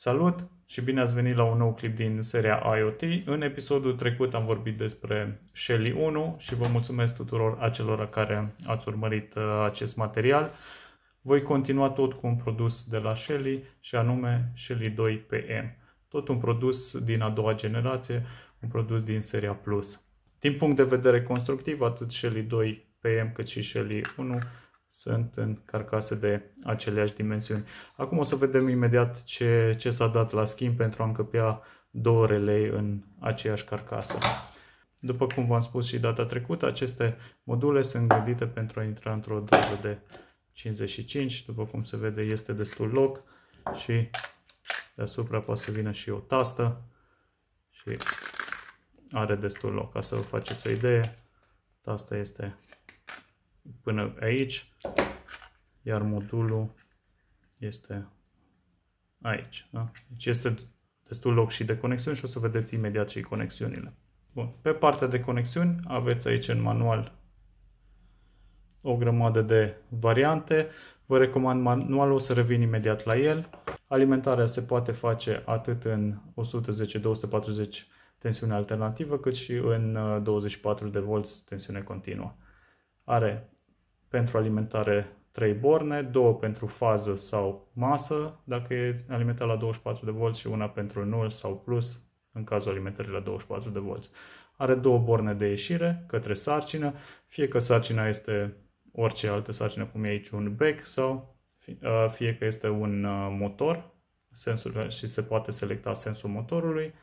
Salut și bine ați venit la un nou clip din seria IoT. În episodul trecut am vorbit despre Shelly 1 și vă mulțumesc tuturor acelora care ați urmărit uh, acest material. Voi continua tot cu un produs de la Shelly și anume Shelly 2 PM. Tot un produs din a doua generație, un produs din seria Plus. Din punct de vedere constructiv, atât Shelly 2 PM cât și Shelly 1 sunt în carcase de aceleași dimensiuni. Acum o să vedem imediat ce, ce s-a dat la schimb pentru a încăpea două relei în aceeași carcasă. După cum v-am spus și data trecută, aceste module sunt gândite pentru a intra într-o doză de 55. După cum se vede, este destul loc și deasupra poate să vină și o tastă și are destul loc. Ca să vă faceți o idee, tasta este până aici, iar modulul este aici. Da? Deci este destul loc și de conexiuni și o să vedeți imediat și conexiunile. Bun. Pe partea de conexiuni aveți aici în manual o grămadă de variante. Vă recomand manualul, o să revin imediat la el. Alimentarea se poate face atât în 110-240 tensiune alternativă, cât și în 24 uh, de volți tensiune continuă. Are pentru alimentare 3 borne, 2 pentru fază sau masă, dacă e alimentat la 24 de volți și una pentru nul sau plus, în cazul alimentării la 24 de volți. Are două borne de ieșire către sarcină, fie că sarcina este orice altă sarcină, cum e aici un bec sau fie că este un motor, sensul și se poate selecta sensul motorului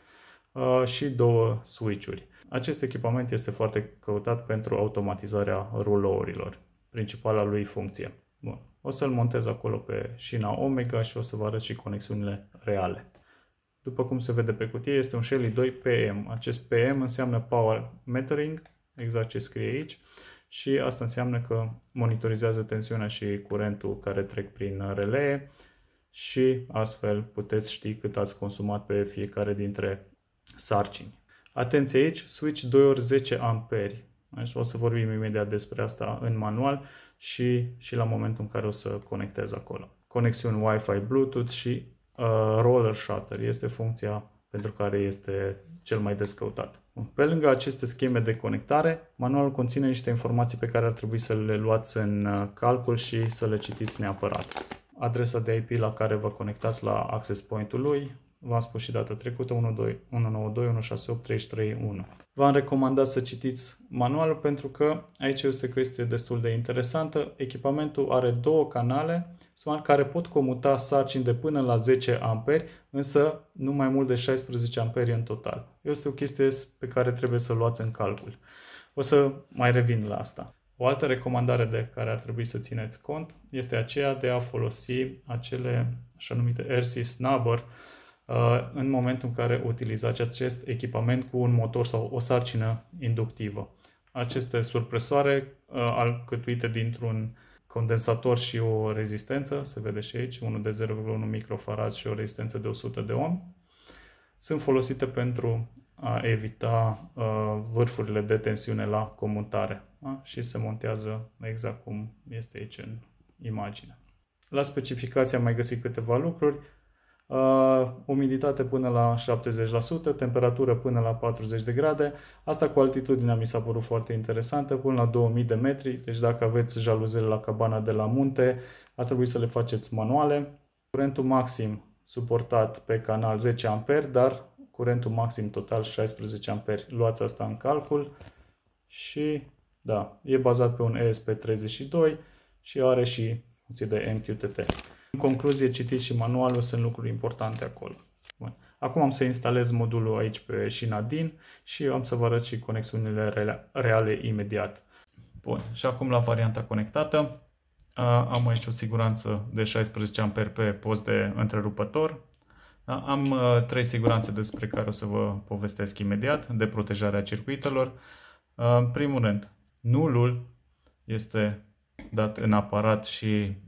și două switch-uri. Acest echipament este foarte căutat pentru automatizarea rulourilor principala lui funcție. Bun. O să-l montez acolo pe șina Omega și o să vă arăt și conexiunile reale. După cum se vede pe cutie, este un Shelly 2 PM. Acest PM înseamnă Power Metering, exact ce scrie aici, și asta înseamnă că monitorizează tensiunea și curentul care trec prin relee și astfel puteți ști cât ați consumat pe fiecare dintre sarcini. Atenție aici, switch 2 ori 10 amperi. Deci o să vorbim imediat despre asta în manual și, și la momentul în care o să conectez acolo. Conexiuni Wi-Fi, Bluetooth și uh, roller shutter este funcția pentru care este cel mai des căutat. Pe lângă aceste scheme de conectare, manualul conține niște informații pe care ar trebui să le luați în uh, calcul și să le citiți neapărat. Adresa de IP la care vă conectați la access point-ul lui, v-am spus și data trecută, 192.168.331. V-am recomandat să citiți manualul pentru că aici este că este destul de interesantă. Echipamentul are două canale care pot comuta sarcini de până la 10 amperi, însă nu mai mult de 16 amperi în total. Este o chestie pe care trebuie să o luați în calcul. O să mai revin la asta. O altă recomandare de care ar trebui să țineți cont este aceea de a folosi acele așa numite RC Snubber Uh, în momentul în care utilizați acest echipament cu un motor sau o sarcină inductivă. Aceste surpresoare uh, alcătuite dintr-un condensator și o rezistență, se vede și aici, unul de 0,1 microfarad și o rezistență de 100 de ohm, sunt folosite pentru a evita uh, vârfurile de tensiune la comutare da? și se montează exact cum este aici în imagine. La specificație am mai găsit câteva lucruri. Uh, umiditate până la 70%, temperatură până la 40 de grade. Asta cu altitudinea mi s-a părut foarte interesantă, până la 2000 de metri, deci dacă aveți jaluzele la cabana de la munte, ar trebui să le faceți manuale. Curentul maxim suportat pe canal 10 A, dar curentul maxim total 16 A. Luați asta în calcul și da, e bazat pe un ESP32 și are și funcție de MQTT. În concluzie, citiți și manualul, sunt lucruri importante acolo. Bun. Acum am să instalez modulul aici pe șina DIN și am să vă arăt și conexiunile reale imediat. Bun, și acum la varianta conectată. Am aici o siguranță de 16 A pe post de întrerupător. Am trei siguranțe despre care o să vă povestesc imediat, de protejarea circuitelor. În primul rând, nulul este dat în aparat și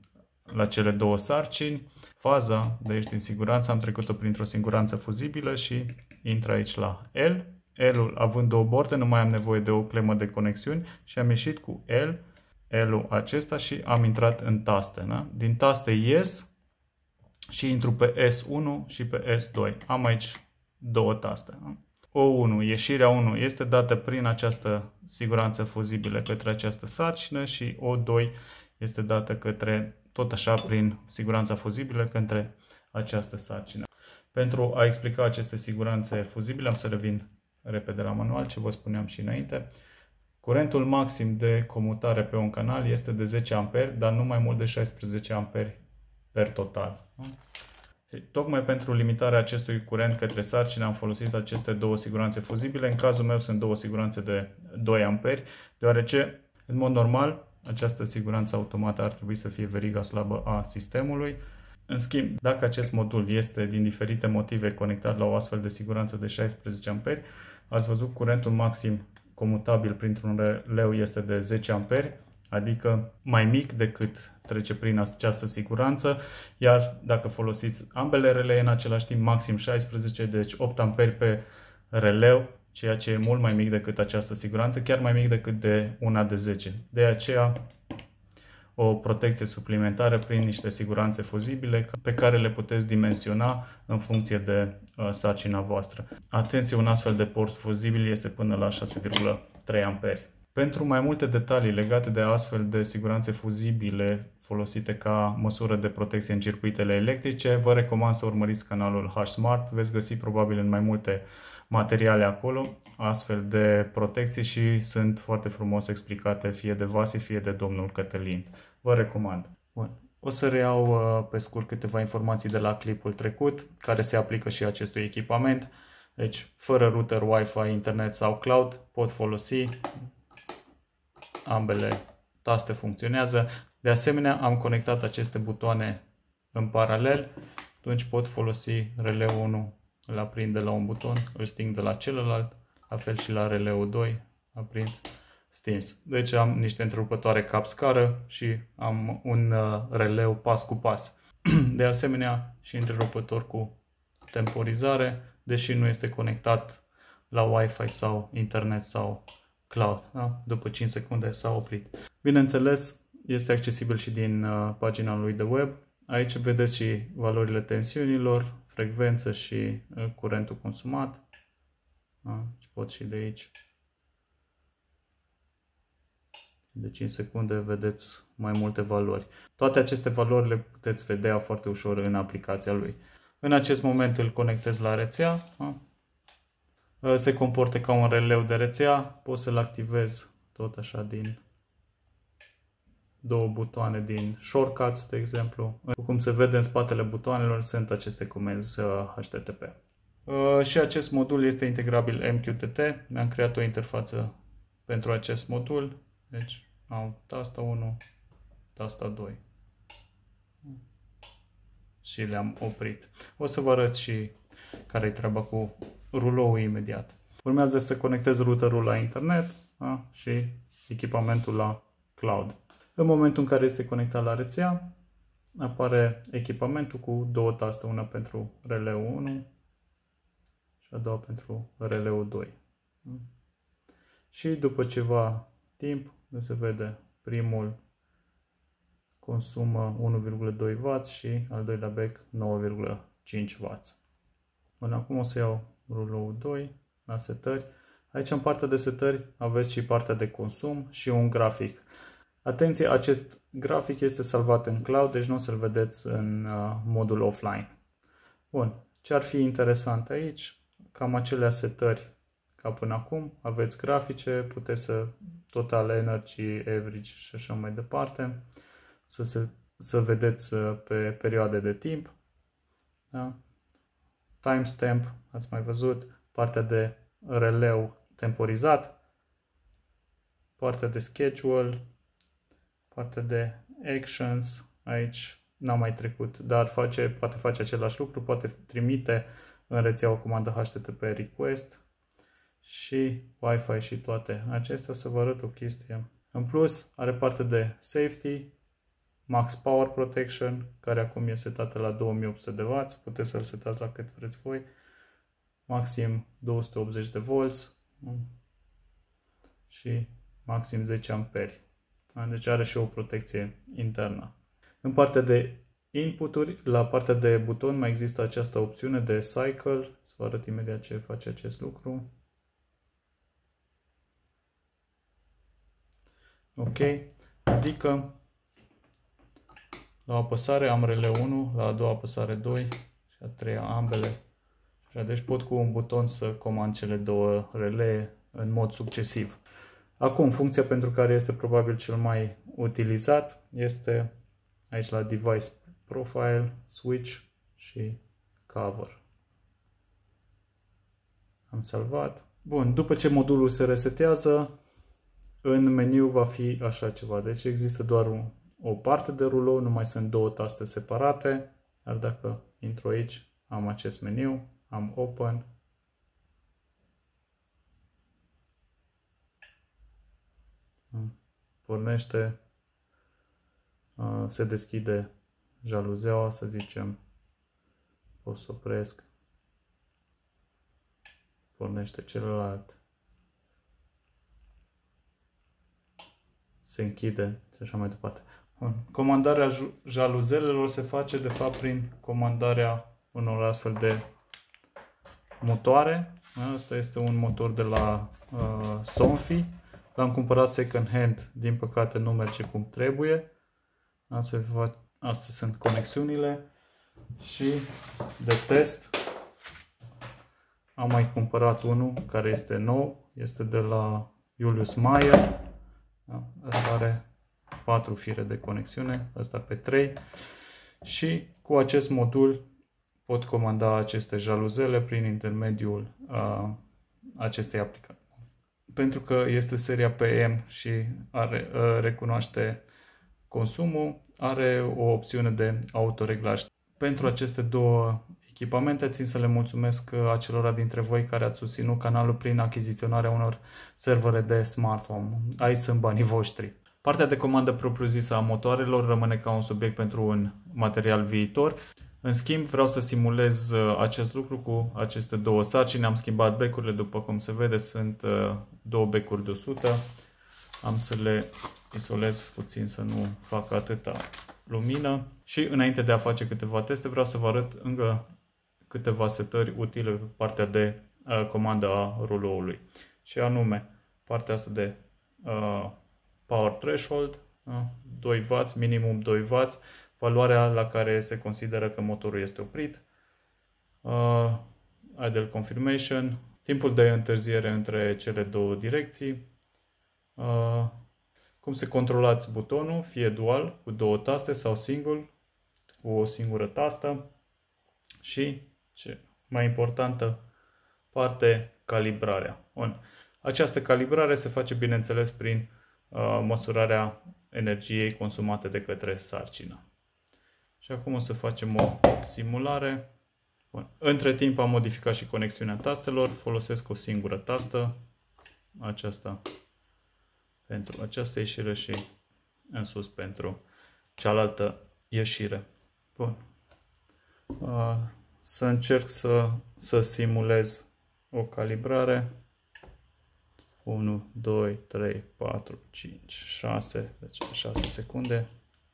la cele două sarcini. Faza de aici din siguranță am trecut-o printr-o siguranță fuzibilă și intră aici la L. L-ul având două borde, nu mai am nevoie de o clemă de conexiuni și am ieșit cu L, L-ul acesta și am intrat în taste. Da? Din taste ies și intru pe S1 și pe S2. Am aici două taste. O1, ieșirea 1 este dată prin această siguranță fuzibilă către această sarcină și O2 este dată către, tot așa, prin siguranța fuzibilă către această sarcină. Pentru a explica aceste siguranțe fuzibile, am să revin repede la manual, ce vă spuneam și înainte. Curentul maxim de comutare pe un canal este de 10 A, dar nu mai mult de 16 A per total. Și tocmai pentru limitarea acestui curent către sarcină am folosit aceste două siguranțe fuzibile. În cazul meu sunt două siguranțe de 2 A, deoarece, în mod normal, această siguranță automată ar trebui să fie veriga slabă a sistemului. În schimb, dacă acest modul este din diferite motive conectat la o astfel de siguranță de 16 A, ați văzut curentul maxim comutabil printr-un releu este de 10 A, adică mai mic decât trece prin această siguranță, iar dacă folosiți ambele relee în același timp, maxim 16, deci 8 A pe releu, ceea ce e mult mai mic decât această siguranță, chiar mai mic decât de una de 10. De aceea o protecție suplimentară prin niște siguranțe fuzibile pe care le puteți dimensiona în funcție de uh, sarcina voastră. Atenție, un astfel de port fuzibil este până la 6,3 A. Pentru mai multe detalii legate de astfel de siguranțe fuzibile folosite ca măsură de protecție în circuitele electrice, vă recomand să urmăriți canalul HSmart. Veți găsi probabil în mai multe materiale acolo, astfel de protecții și sunt foarte frumos explicate fie de Vasi, fie de domnul Cătălin. Vă recomand. Bun. O să reiau uh, pe scurt câteva informații de la clipul trecut, care se aplică și acestui echipament. Deci, fără router, Wi-Fi, internet sau cloud, pot folosi ambele taste funcționează. De asemenea, am conectat aceste butoane în paralel, atunci pot folosi releu 1 îl aprind de la un buton, îl sting de la celălalt, la fel și la releu 2, aprins, stins. Deci am niște întrerupătoare cap-scară și am un uh, releu pas cu pas. De asemenea și întrerupător cu temporizare, deși nu este conectat la Wi-Fi sau internet sau cloud. Da? După 5 secunde s-a oprit. Bineînțeles, este accesibil și din uh, pagina lui de web. Aici vedeți și valorile tensiunilor, frecvență și uh, curentul consumat. Da? Și pot și de aici. De 5 secunde vedeți mai multe valori. Toate aceste valori le puteți vedea foarte ușor în aplicația lui. În acest moment îl conectez la rețea. Da? Uh, se comportă ca un releu de rețea. Pot să-l activez tot așa din două butoane din shortcuts, de exemplu. Cum se vede în spatele butoanelor sunt aceste comenzi HTTP. Uh, și acest modul este integrabil MQTT. Mi-am creat o interfață pentru acest modul. Deci am tasta 1, tasta 2. Și le-am oprit. O să vă arăt și care e treaba cu ruloul imediat. Urmează să conectez routerul la internet da? și echipamentul la cloud. În momentul în care este conectat la rețea, apare echipamentul cu două taste, una pentru releu 1 și a doua pentru releu 2. Și după ceva timp se vede primul consumă 1,2W și al doilea bec 9,5W. Până acum o să iau rulou 2 la setări. Aici în partea de setări aveți și partea de consum și un grafic. Atenție, acest grafic este salvat în cloud, deci nu o să-l vedeți în uh, modul offline. Bun, ce ar fi interesant aici? Cam acelea setări ca până acum. Aveți grafice, puteți să total energy, average și așa mai departe. Să, se, să vedeți uh, pe perioade de timp. Da? Timestamp, ați mai văzut, partea de releu temporizat, partea de schedule, partea de actions, aici n-am mai trecut, dar face, poate face același lucru, poate trimite în rețea o comandă HTTP request și Wi-Fi și toate acestea. O să vă arăt o chestie. În plus, are parte de safety, max power protection, care acum e setată la 2800 de W, puteți să-l setați la cât vreți voi, maxim 280 de volts și maxim 10 amperi. Deci are și o protecție internă. În partea de inputuri. La partea de buton mai există această opțiune de cycle. Să vă arăt imediat ce face acest lucru. Ok. Adică la o apăsare am rele 1, la a doua apăsare 2 și a treia ambele. Deci pot cu un buton să comand cele două rele în mod succesiv. Acum, funcția pentru care este probabil cel mai utilizat este aici la Device Profile, Switch și Cover. Am salvat. Bun, după ce modulul se resetează, în meniu va fi așa ceva. Deci există doar un, o parte de rulou, nu mai sunt două taste separate, iar dacă intru aici, am acest meniu, am Open, pornește, se deschide jaluzeaua, să zicem, pot să opresc, pornește celălalt, se închide și așa mai departe. Comandarea jaluzelelor se face de fapt prin comandarea unor astfel de motoare. Asta este un motor de la uh, Sonfi. L-am cumpărat second hand, din păcate nu merge cum trebuie. Astea, astea sunt conexiunile și de test am mai cumpărat unul care este nou, este de la Julius Mayer. Da, asta are 4 fire de conexiune, asta pe 3 și cu acest modul pot comanda aceste jaluzele prin intermediul uh, acestei aplicații. Pentru că este seria PM și are, uh, recunoaște consumul, are o opțiune de autoreglaj. Pentru aceste două echipamente țin să le mulțumesc acelora dintre voi care ați susținut canalul prin achiziționarea unor servere de smart home. Aici sunt banii voștri. Partea de comandă propriu-zisă a motoarelor rămâne ca un subiect pentru un material viitor. În schimb, vreau să simulez uh, acest lucru cu aceste două sarcini. Am schimbat becurile, după cum se vede, sunt uh, două becuri de 100. Am să le izolez puțin să nu facă atâta lumină. Și înainte de a face câteva teste, vreau să vă arăt încă câteva setări utile pe partea de uh, comandă a ruloului. Și anume, partea asta de uh, power threshold, uh, 2W, minimum 2W, valoarea la care se consideră că motorul este oprit, uh, idle confirmation, timpul de întârziere între cele două direcții, uh, cum să controlați butonul, fie dual cu două taste sau single cu o singură tastă și, ce mai importantă parte, calibrarea. Bun. Această calibrare se face, bineînțeles, prin uh, măsurarea energiei consumate de către sarcină. Și acum o să facem o simulare. Bun. Între timp am modificat și conexiunea tastelor. Folosesc o singură tastă. Aceasta pentru această ieșire și în sus pentru cealaltă ieșire. Bun. Să încerc să, să simulez o calibrare. 1, 2, 3, 4, 5, 6, deci 6 secunde.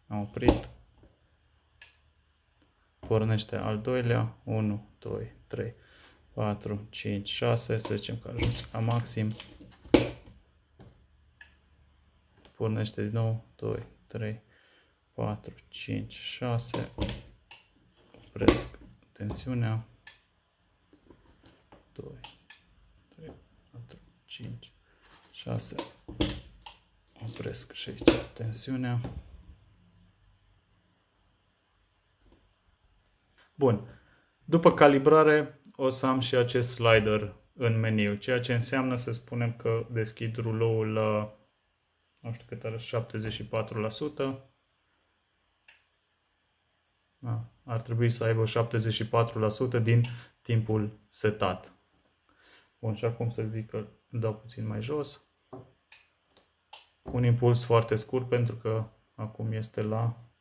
Am oprit pornește al doilea, 1, 2, 3, 4, 5, 6, să zicem că a ajuns la maxim, pornește din nou, 2, 3, 4, 5, 6, opresc tensiunea, 2, 3, 4, 5, 6, opresc și aici tensiunea, Bun. După calibrare o să am și acest slider în meniu, ceea ce înseamnă să spunem că deschid ruloul la, nu știu cât are, 74%. Da, ar trebui să aibă 74% din timpul setat. Bun, și acum să zic că dau puțin mai jos. Un impuls foarte scurt pentru că acum este la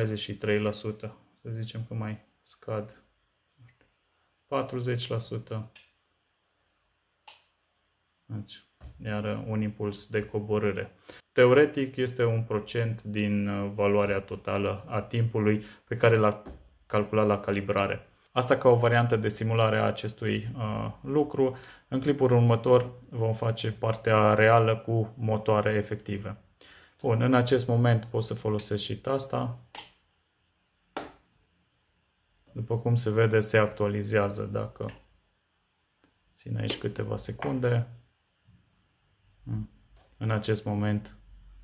63% să zicem că mai scad 40%. Deci, iar un impuls de coborâre. Teoretic este un procent din uh, valoarea totală a timpului pe care l-a calculat la calibrare. Asta ca o variantă de simulare a acestui uh, lucru. În clipul următor vom face partea reală cu motoare efective. Bun, în acest moment pot să folosesc și tasta. După cum se vede, se actualizează dacă țin aici câteva secunde. În acest moment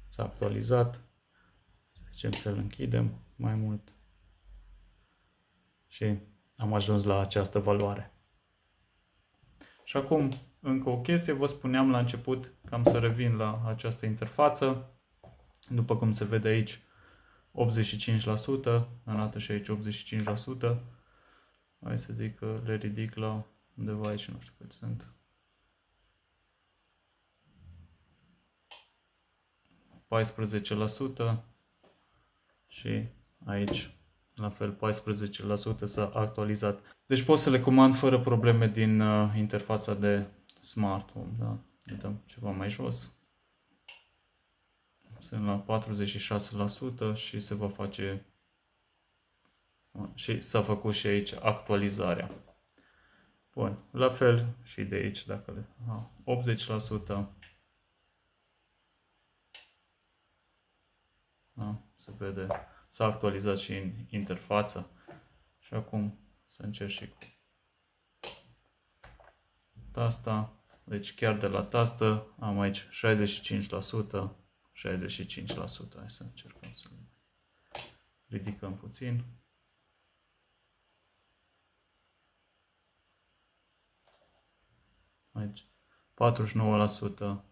s-a actualizat. Să zicem să-l închidem mai mult. Și am ajuns la această valoare. Și acum, încă o chestie, vă spuneam la început că am să revin la această interfață. După cum se vede aici, 85%, arată și aici 85%. Hai să zic că le ridic la undeva aici, nu știu cât sunt. 14% și aici la fel 14% s-a actualizat. Deci pot să le comand fără probleme din uh, interfața de smartphone. Da? Ne dăm ceva mai jos. Sunt la 46% și se va face și s-a făcut și aici actualizarea. Bun, la fel și de aici, dacă le... A, 80%. Da, se vede s-a actualizat și în interfața. Și acum să încerc și cu tasta. Deci chiar de la tastă am aici 65%, 65%. Hai să încercăm să ridicăm puțin. Aici 49%,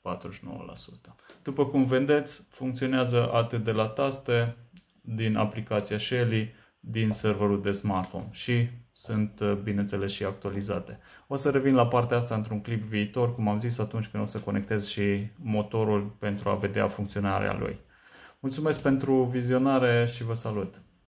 49%. După cum vedeți, funcționează atât de la taste, din aplicația Shelly, din serverul de smartphone și sunt, uh, bineînțeles, și actualizate. O să revin la partea asta într-un clip viitor, cum am zis, atunci când o să conectez și motorul pentru a vedea funcționarea lui. Mulțumesc pentru vizionare și vă salut!